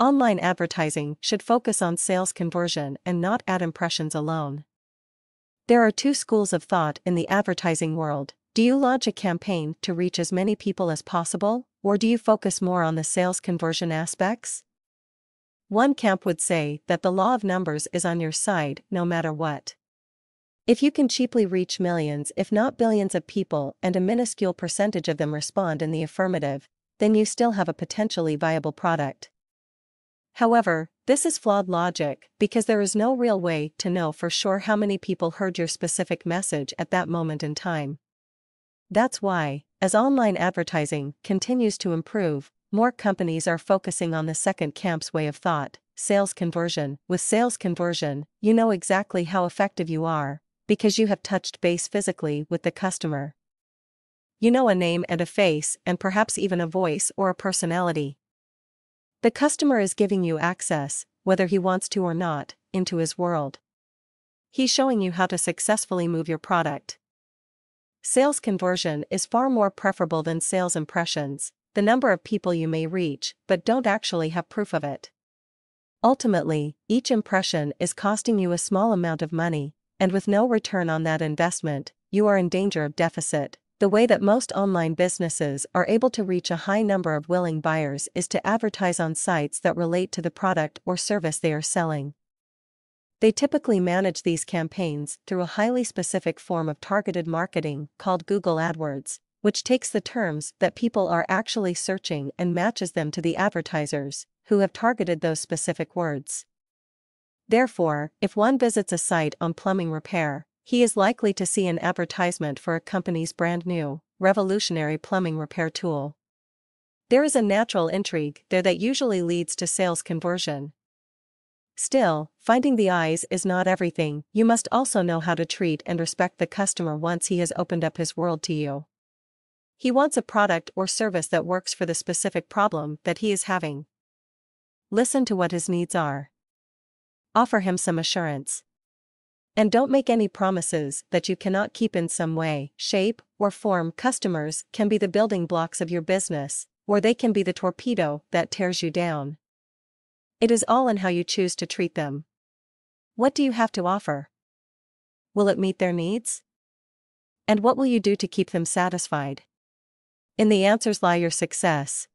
Online advertising should focus on sales conversion and not ad impressions alone. There are two schools of thought in the advertising world. Do you launch a campaign to reach as many people as possible, or do you focus more on the sales conversion aspects? One camp would say that the law of numbers is on your side no matter what. If you can cheaply reach millions, if not billions, of people and a minuscule percentage of them respond in the affirmative, then you still have a potentially viable product. However, this is flawed logic because there is no real way to know for sure how many people heard your specific message at that moment in time. That's why, as online advertising continues to improve, more companies are focusing on the second camp's way of thought sales conversion. With sales conversion, you know exactly how effective you are, because you have touched base physically with the customer. You know a name and a face, and perhaps even a voice or a personality. The customer is giving you access, whether he wants to or not, into his world. He's showing you how to successfully move your product. Sales conversion is far more preferable than sales impressions, the number of people you may reach, but don't actually have proof of it. Ultimately, each impression is costing you a small amount of money, and with no return on that investment, you are in danger of deficit. The way that most online businesses are able to reach a high number of willing buyers is to advertise on sites that relate to the product or service they are selling. They typically manage these campaigns through a highly specific form of targeted marketing called Google AdWords, which takes the terms that people are actually searching and matches them to the advertisers who have targeted those specific words. Therefore, if one visits a site on plumbing repair, he is likely to see an advertisement for a company's brand new, revolutionary plumbing repair tool. There is a natural intrigue there that usually leads to sales conversion. Still, finding the eyes is not everything, you must also know how to treat and respect the customer once he has opened up his world to you. He wants a product or service that works for the specific problem that he is having. Listen to what his needs are offer him some assurance. And don't make any promises that you cannot keep in some way, shape, or form. Customers can be the building blocks of your business, or they can be the torpedo that tears you down. It is all in how you choose to treat them. What do you have to offer? Will it meet their needs? And what will you do to keep them satisfied? In the answers lie your success,